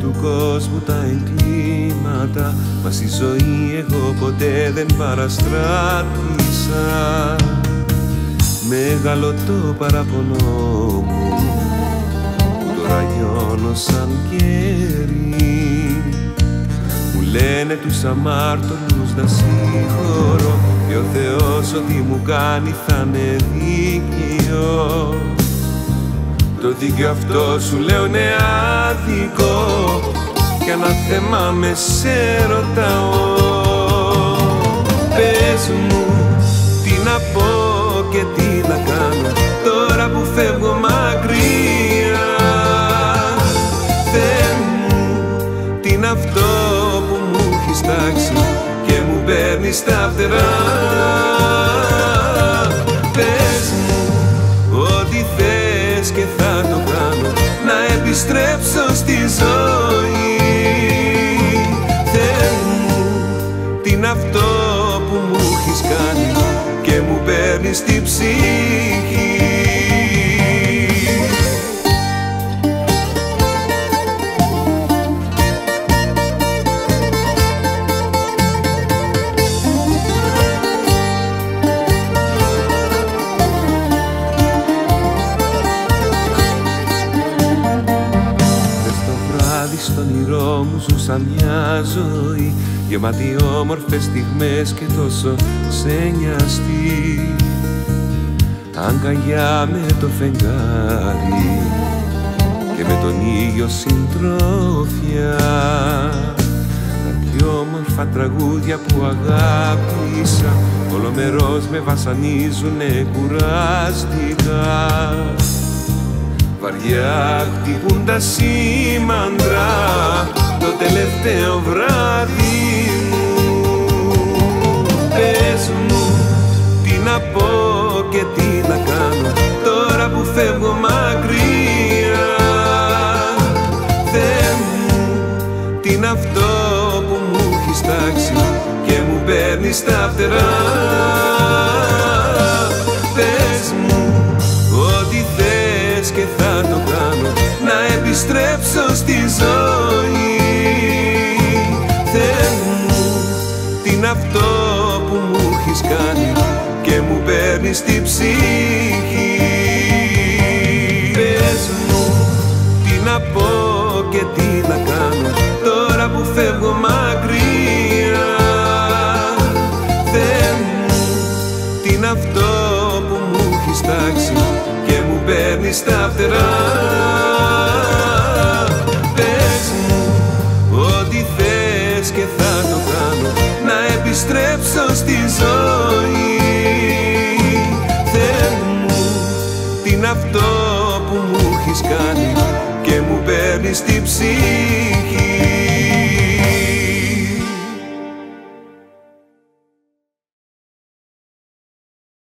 του κόσμου τα εγκλήματα Μα στη ζωή εγώ ποτέ δεν παραστράτησα. Μεγάλο το παραπονό μου που τώρα λιώνω σαν κέρι. Μου λένε τους αμάρτωρους να συγχωρώ και ο Θεός ό,τι μου κάνει θα είναι δίκαιος το δίκαιο αυτό σου λέω είναι άδικο. Κι αναθέμα με σε ρωτάω. Πες μου τι να πω και τι να κάνω Τώρα που φεύγω μακριά. Θεέ μου τι είναι αυτό που μου έχεις τάξει Και μου παίρνεις στα φτερά μου παίρνει τη ψυχή. Μες το βράδυ στον όνειρό μου ζούσα μια ζωή Γεμάτη όμορφες στιγμές και τόσο ξενιαστή Αγκαλιά με το φεγγάρι και με τον ήλιο συντρόφια. Τα πιο όμορφα τραγούδια που αγάπησα Ολομερός με βασανίζουνε κουράστηκα. Βαριά χτυπούν τα σήμαντρα το τελευταίο βράδυ μου. Πες μου τι να πω και τι τι είναι αυτό που μου έχεις τάξει και μου παίρνεις στα φτερά. Πες μου ό,τι θες και θα το κάνω να επιστρέψω στη ζωή. Θεέ μου τι είναι αυτό που μου έχεις κάνει και μου παίρνεις τη ψυχή τάξη και μου παίρνει τα φτερά. Πες μου ό,τι θες και θα το κάνω να επιστρέψω στη ζωή. Θέλω μου τι αυτό που μου έχεις κάνει και μου παίρνεις την ψυχή.